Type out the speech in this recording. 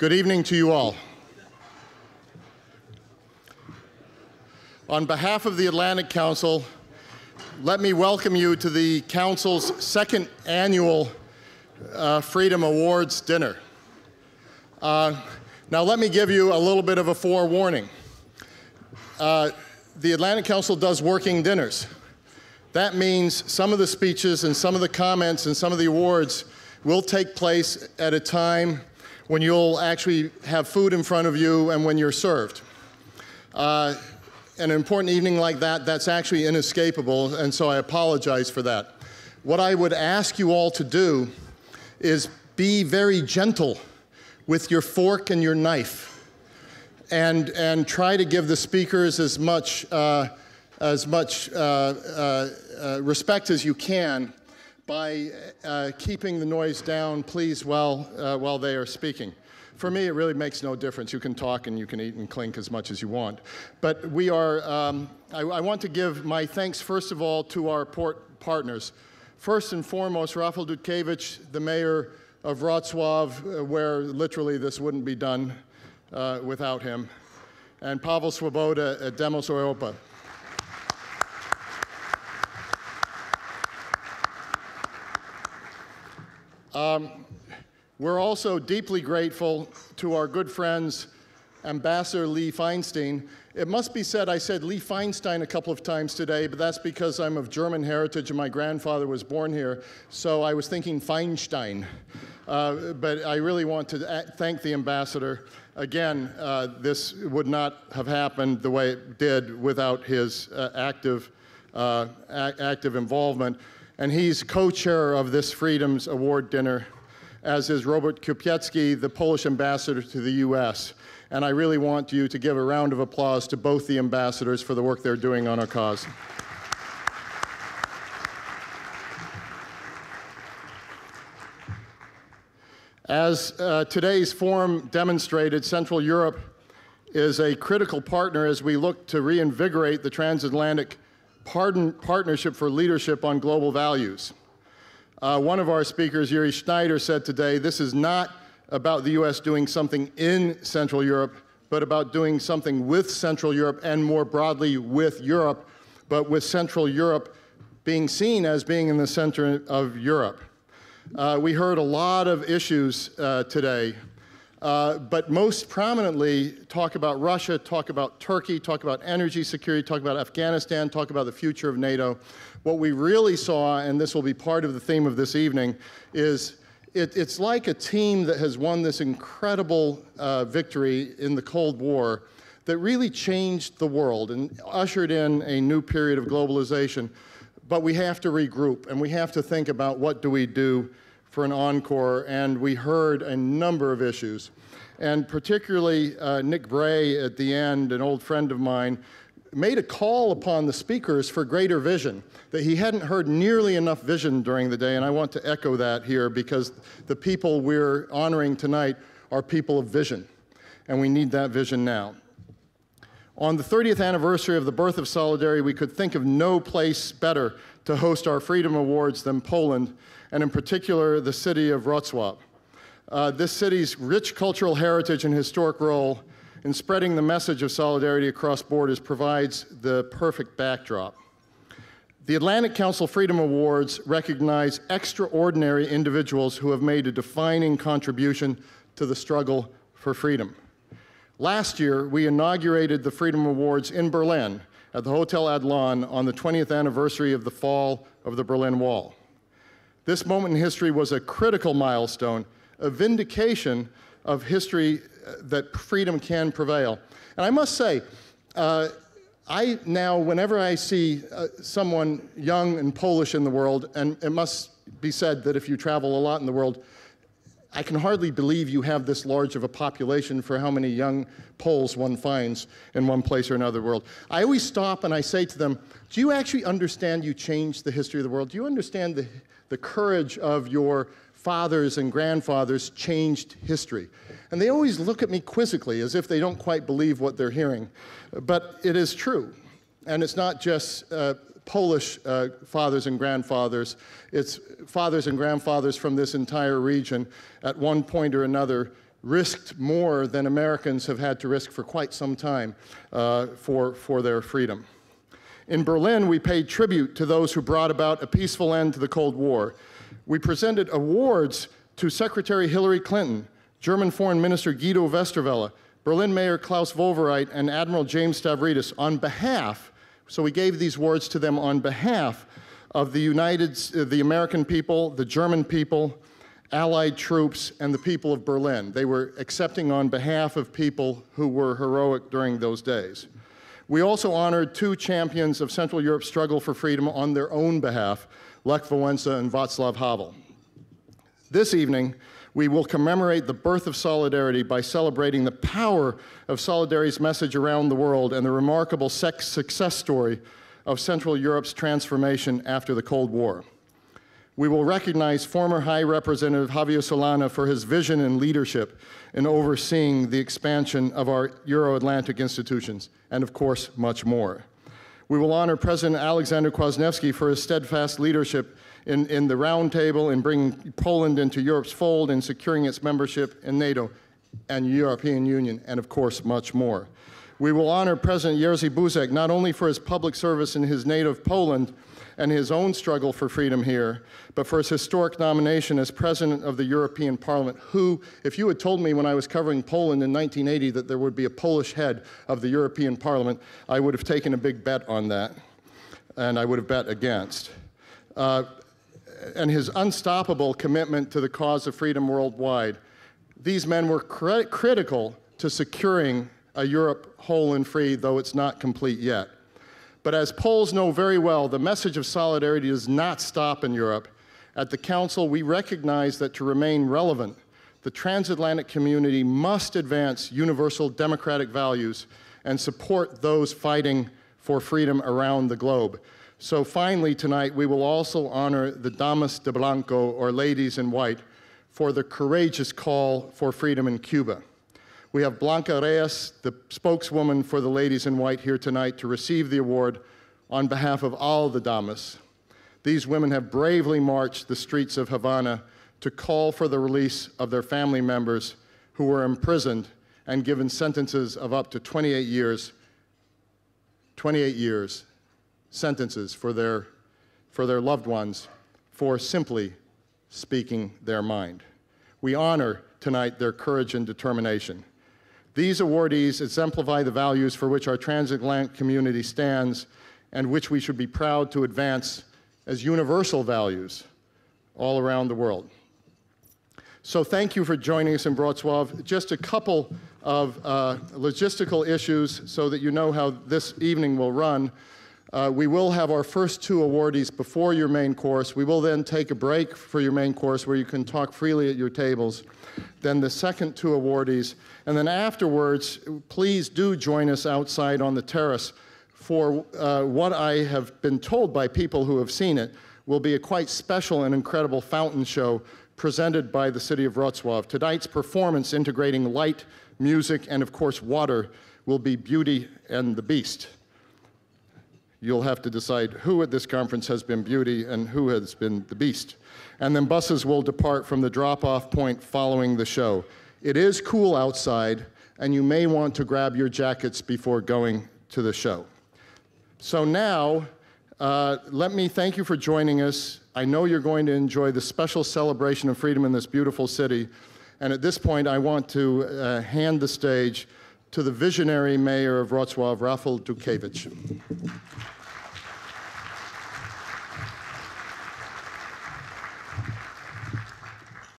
Good evening to you all. On behalf of the Atlantic Council, let me welcome you to the Council's second annual uh, Freedom Awards dinner. Uh, now, let me give you a little bit of a forewarning. Uh, the Atlantic Council does working dinners. That means some of the speeches and some of the comments and some of the awards will take place at a time when you'll actually have food in front of you and when you're served. Uh, an important evening like that, that's actually inescapable, and so I apologize for that. What I would ask you all to do is be very gentle with your fork and your knife and, and try to give the speakers as much, uh, as much uh, uh, uh respect as you can by uh, keeping the noise down, please, while, uh, while they are speaking. For me, it really makes no difference. You can talk and you can eat and clink as much as you want. But we are, um, I, I, want to give my thanks, first of all, to our port partners. First and foremost, Rafał Dutkiewicz, the mayor of Wrocław, uh, where literally this wouldn't be done uh, without him, and Pavel Świeboda at Demos Europa. Um, we're also deeply grateful to our good friends, Ambassador Lee Feinstein. It must be said, I said Lee Feinstein a couple of times today, but that's because I'm of German heritage and my grandfather was born here, so I was thinking Feinstein. Uh, but I really want to thank the ambassador. Again, uh, this would not have happened the way it did without his uh, active, uh, active involvement. And he's co-chair of this Freedoms Award dinner as is Robert Kupiecki, the Polish ambassador to the U.S. And I really want you to give a round of applause to both the ambassadors for the work they're doing on our cause. As uh, today's forum demonstrated, Central Europe is a critical partner as we look to reinvigorate the transatlantic partnership for leadership on global values. Uh, one of our speakers, Yuri Schneider, said today this is not about the U.S. doing something in Central Europe, but about doing something with Central Europe and more broadly with Europe, but with Central Europe being seen as being in the center of Europe. Uh, we heard a lot of issues uh, today, uh, but most prominently talk about Russia, talk about Turkey, talk about energy security, talk about Afghanistan, talk about the future of NATO. What we really saw, and this will be part of the theme of this evening, is it, it's like a team that has won this incredible uh, victory in the Cold War that really changed the world and ushered in a new period of globalization. But we have to regroup and we have to think about what do we do for an encore, and we heard a number of issues. And particularly uh, Nick Bray at the end, an old friend of mine, made a call upon the speakers for greater vision, that he hadn't heard nearly enough vision during the day, and I want to echo that here because the people we're honoring tonight are people of vision, and we need that vision now. On the 30th anniversary of the birth of Solidarity, we could think of no place better to host our Freedom Awards than Poland, and in particular, the city of Wrocław. Uh, this city's rich cultural heritage and historic role in spreading the message of solidarity across borders provides the perfect backdrop. The Atlantic Council Freedom Awards recognize extraordinary individuals who have made a defining contribution to the struggle for freedom. Last year, we inaugurated the Freedom Awards in Berlin at the Hotel Adlon on the 20th anniversary of the fall of the Berlin Wall. This moment in history was a critical milestone, a vindication of history that freedom can prevail. And I must say, uh, I now, whenever I see uh, someone young and Polish in the world, and it must be said that if you travel a lot in the world, I can hardly believe you have this large of a population for how many young Poles one finds in one place or another world. I always stop and I say to them, Do you actually understand you changed the history of the world? Do you understand the, the courage of your fathers and grandfathers changed history? And they always look at me quizzically as if they don't quite believe what they're hearing. But it is true. And it's not just uh, Polish uh, fathers and grandfathers, it's fathers and grandfathers from this entire region at one point or another risked more than Americans have had to risk for quite some time uh, for, for their freedom. In Berlin, we paid tribute to those who brought about a peaceful end to the Cold War. We presented awards to Secretary Hillary Clinton, German Foreign Minister Guido Westerwelle, Berlin Mayor Klaus Wowereit, and Admiral James Stavridis on behalf, so we gave these words to them on behalf of the United, uh, the American people, the German people, Allied troops, and the people of Berlin. They were accepting on behalf of people who were heroic during those days. We also honored two champions of Central Europe's struggle for freedom on their own behalf, Lech Wałęsa and Václav Havel. This evening, we will commemorate the birth of Solidarity by celebrating the power of Solidarity's message around the world and the remarkable success story of Central Europe's transformation after the Cold War. We will recognize former High Representative Javier Solana for his vision and leadership in overseeing the expansion of our Euro-Atlantic institutions, and of course, much more. We will honor President Alexander Kwasniewski for his steadfast leadership in, in the roundtable in bringing Poland into Europe's fold and securing its membership in NATO and European Union, and of course, much more. We will honor President Jerzy Buzek not only for his public service in his native Poland and his own struggle for freedom here, but for his historic nomination as President of the European Parliament, who, if you had told me when I was covering Poland in 1980 that there would be a Polish head of the European Parliament, I would have taken a big bet on that, and I would have bet against. Uh, and his unstoppable commitment to the cause of freedom worldwide. These men were critical to securing a Europe whole and free, though it's not complete yet. But as Poles know very well, the message of solidarity does not stop in Europe. At the Council, we recognize that to remain relevant, the transatlantic community must advance universal democratic values and support those fighting for freedom around the globe. So finally tonight, we will also honor the Damas de Blanco, or Ladies in White, for the courageous call for freedom in Cuba. We have Blanca Reyes, the spokeswoman for the Ladies in White, here tonight to receive the award on behalf of all the Damas. These women have bravely marched the streets of Havana to call for the release of their family members who were imprisoned and given sentences of up to 28 years, 28 years, sentences for their, for their loved ones for simply speaking their mind. We honor tonight their courage and determination. These awardees exemplify the values for which our transatlantic community stands and which we should be proud to advance as universal values all around the world. So thank you for joining us in Wrocław. Just a couple of uh, logistical issues so that you know how this evening will run. Uh, we will have our first two awardees before your main course. We will then take a break for your main course where you can talk freely at your tables. Then the second two awardees. And then afterwards, please do join us outside on the terrace for uh, what I have been told by people who have seen it will be a quite special and incredible fountain show presented by the city of Wrocław. Tonight's performance integrating light, music, and of course water will be Beauty and the Beast you'll have to decide who at this conference has been beauty and who has been the beast. And then buses will depart from the drop-off point following the show. It is cool outside, and you may want to grab your jackets before going to the show. So now, uh, let me thank you for joining us. I know you're going to enjoy the special celebration of freedom in this beautiful city. And at this point, I want to uh, hand the stage to the visionary mayor of Wrocław, Rafał Dutkiewicz.